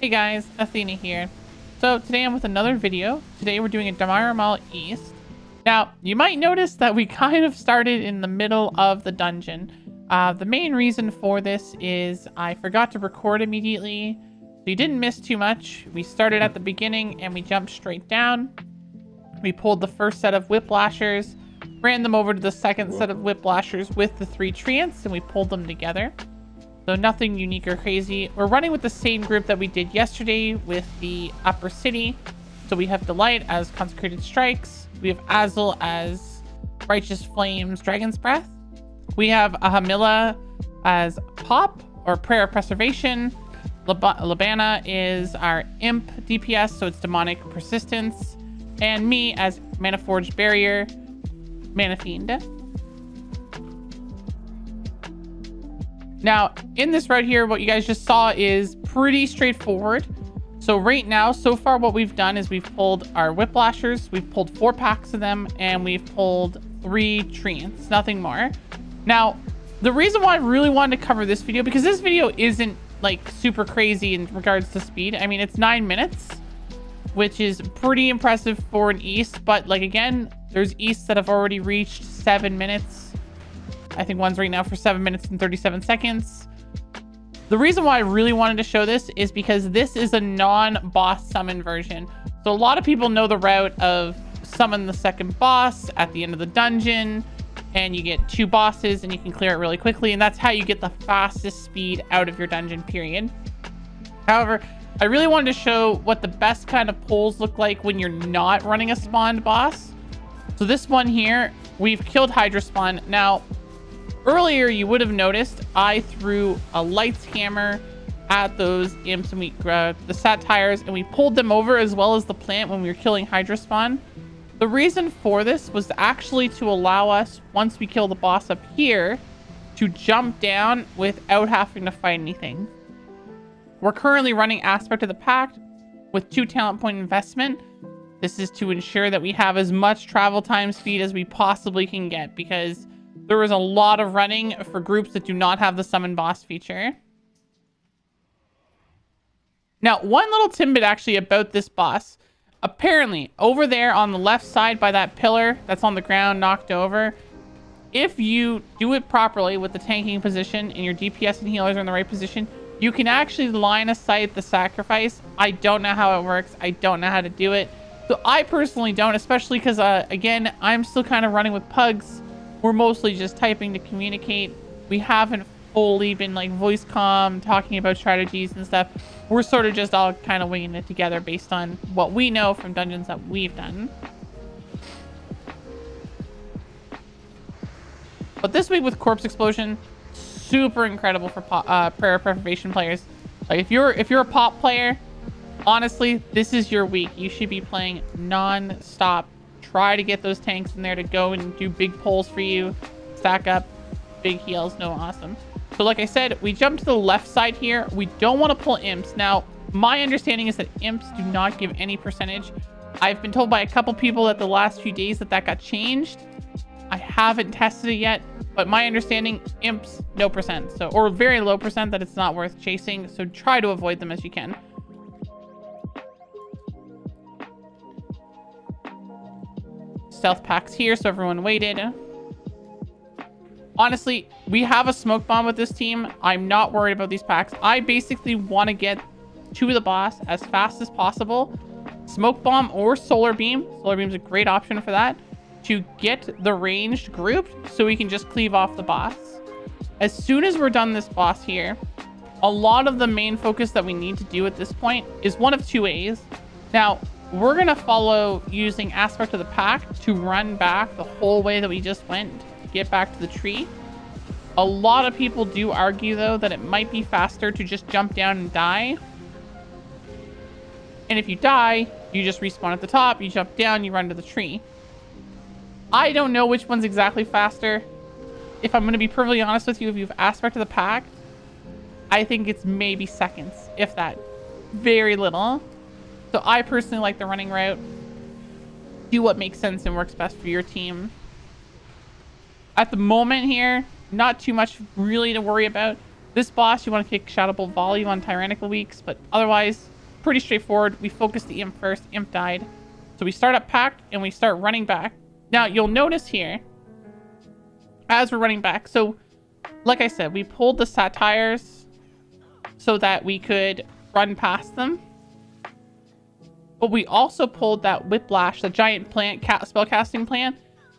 Hey guys, Athena here. So today I'm with another video. Today we're doing a Dire Maul East. Now, you might notice that we kind of started in the middle of the dungeon. Uh, the main reason for this is I forgot to record immediately, so you didn't miss too much. We started at the beginning and we jumped straight down. We pulled the first set of whiplashers, ran them over to the second set of whiplashers with the three treants, and we pulled them together. So nothing unique or crazy. We're running with the same group that we did yesterday with the Upper City. So we have Delight as Consecrated Strikes. We have Azul as Righteous Flames Dragon's Breath. We have Ahamilla as Pop or Prayer of Preservation. Lab Labana is our Imp DPS, so it's Demonic Persistence. And me as Mana Forged Barrier, Mana Fiend. Now, in this route here, what you guys just saw is pretty straightforward. So right now, so far what we've done is we've pulled our Whiplashers, we've pulled four packs of them, and we've pulled three Treants, nothing more. Now, the reason why I really wanted to cover this video, because this video isn't like super crazy in regards to speed. I mean, it's nine minutes, which is pretty impressive for an East, but like again, there's Easts that have already reached seven minutes I think one's right now for 7 minutes and 37 seconds. The reason why I really wanted to show this is because this is a non-boss summon version. So a lot of people know the route of summon the second boss at the end of the dungeon and you get two bosses and you can clear it really quickly and that's how you get the fastest speed out of your dungeon period. However, I really wanted to show what the best kind of pulls look like when you're not running a spawned boss. So this one here, we've killed Hydrospawn. Now, Earlier, you would have noticed I threw a lights hammer at those imps and we grabbed uh, the satyrs and we pulled them over as well as the plant when we were killing Hydrospawn. The reason for this was actually to allow us, once we kill the boss up here, to jump down without having to fight anything. We're currently running Aspect of the Pack with two talent point investment. This is to ensure that we have as much travel time speed as we possibly can get because there is a lot of running for groups that do not have the summon boss feature. Now, one little tidbit actually about this boss. Apparently, over there on the left side by that pillar that's on the ground knocked over, if you do it properly with the tanking position and your DPS and healers are in the right position, you can actually line of sight the sacrifice. I don't know how it works. I don't know how to do it. So I personally don't, especially because, uh, again, I'm still kind of running with pugs we're mostly just typing to communicate. We haven't fully been like voice com talking about strategies and stuff. We're sort of just all kind of winging it together based on what we know from dungeons that we've done. But this week with Corpse Explosion, super incredible for uh, prayer preservation players. Like if you're if you're a pop player, honestly, this is your week. You should be playing non-stop try to get those tanks in there to go and do big pulls for you. Stack up big heals. No, awesome. So like I said, we jump to the left side here. We don't want to pull imps. Now, my understanding is that imps do not give any percentage. I've been told by a couple people that the last few days that that got changed. I haven't tested it yet, but my understanding, imps, no percent. So, or very low percent that it's not worth chasing. So try to avoid them as you can. Stealth packs here, so everyone waited. Honestly, we have a smoke bomb with this team. I'm not worried about these packs. I basically want to get to the boss as fast as possible. Smoke bomb or solar beam. Solar beam is a great option for that. To get the ranged group so we can just cleave off the boss. As soon as we're done this boss here, a lot of the main focus that we need to do at this point is one of two ways. Now, we're going to follow using Aspect of the pack to run back the whole way that we just went get back to the tree. A lot of people do argue, though, that it might be faster to just jump down and die. And if you die, you just respawn at the top, you jump down, you run to the tree. I don't know which one's exactly faster. If I'm going to be perfectly honest with you, if you've Aspect of the Pack, I think it's maybe seconds, if that. Very little. So I personally like the running route. Do what makes sense and works best for your team. At the moment here, not too much really to worry about. This boss, you want to kick Shadow Bolt Volley on Tyrannical Weeks, but otherwise, pretty straightforward. We focus the Imp first. Imp died. So we start up Pack, and we start running back. Now, you'll notice here, as we're running back, so like I said, we pulled the Satyrs so that we could run past them. But we also pulled that Whiplash, the giant plant, cat spellcasting plant.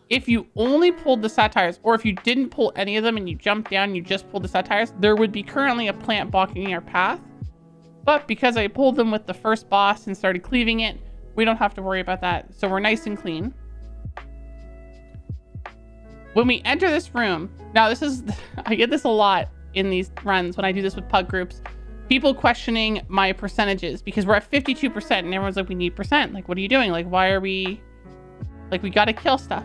If you only pulled the Satyrs, or if you didn't pull any of them and you jumped down and you just pulled the Satyrs, there would be currently a plant blocking our path. But because I pulled them with the first boss and started cleaving it, we don't have to worry about that. So we're nice and clean. When we enter this room, now this is, I get this a lot in these runs when I do this with pug groups people questioning my percentages because we're at 52% and everyone's like, we need percent. Like, what are you doing? Like, why are we, like, we got to kill stuff.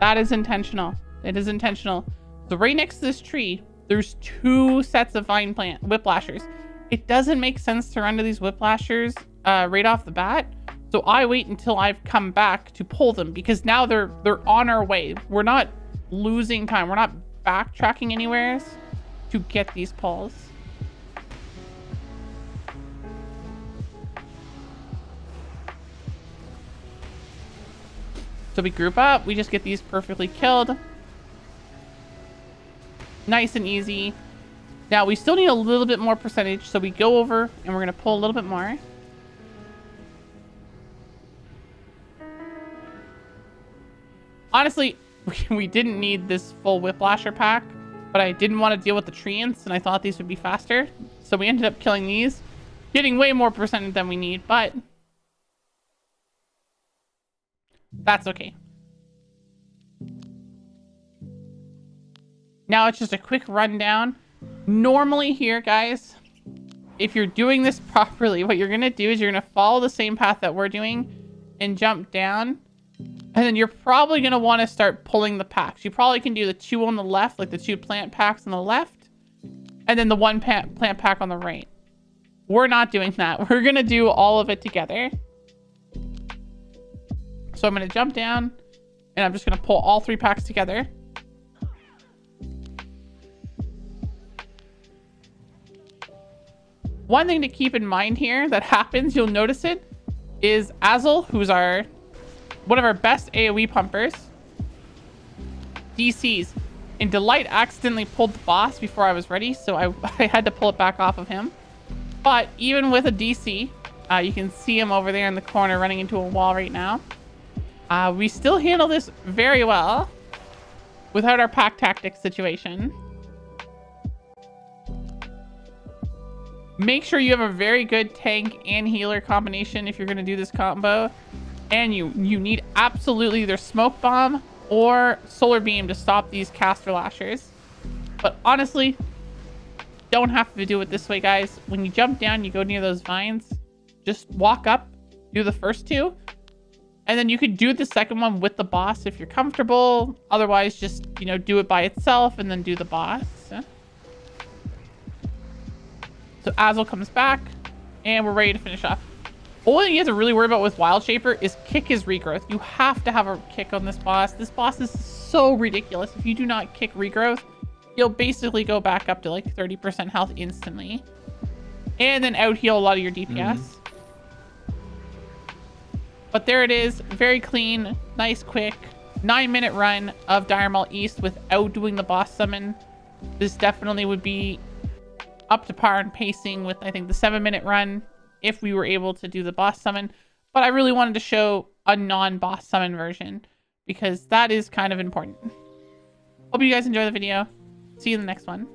That is intentional. It is intentional. So right next to this tree, there's two sets of vine plant whiplashers. It doesn't make sense to run to these whiplashers uh, right off the bat. So I wait until I've come back to pull them because now they're they're on our way. We're not losing time. We're not backtracking anywhere to get these pulls. So we group up. We just get these perfectly killed. Nice and easy. Now, we still need a little bit more percentage. So we go over and we're going to pull a little bit more. Honestly, we didn't need this full Whiplasher pack. But I didn't want to deal with the treants. And I thought these would be faster. So we ended up killing these. Getting way more percentage than we need. But that's okay. Now it's just a quick rundown. Normally here, guys, if you're doing this properly, what you're going to do is you're going to follow the same path that we're doing and jump down. And then you're probably going to want to start pulling the packs. You probably can do the two on the left, like the two plant packs on the left, and then the one plant pack on the right. We're not doing that. We're going to do all of it together. So I'm going to jump down and I'm just going to pull all three packs together. One thing to keep in mind here that happens, you'll notice it, is Azel, who's our one of our best AoE pumpers, DCs. And Delight accidentally pulled the boss before I was ready, so I, I had to pull it back off of him. But even with a DC, uh, you can see him over there in the corner running into a wall right now. Uh, we still handle this very well without our pack tactics situation. Make sure you have a very good tank and healer combination if you're going to do this combo. And you, you need absolutely either smoke bomb or solar beam to stop these caster lashers. But honestly, don't have to do it this way, guys. When you jump down, you go near those vines, just walk up, do the first two, and then you could do the second one with the boss if you're comfortable. Otherwise, just, you know, do it by itself and then do the boss. So Azul comes back and we're ready to finish off. Only thing you have to really worry about with Wild Shaper is kick his regrowth. You have to have a kick on this boss. This boss is so ridiculous. If you do not kick regrowth, you'll basically go back up to like 30% health instantly. And then out heal a lot of your DPS. Mm -hmm. But there it is. Very clean, nice, quick, nine minute run of Dire East without doing the boss summon. This definitely would be up to par and pacing with, I think, the seven minute run if we were able to do the boss summon. But I really wanted to show a non-boss summon version because that is kind of important. Hope you guys enjoy the video. See you in the next one.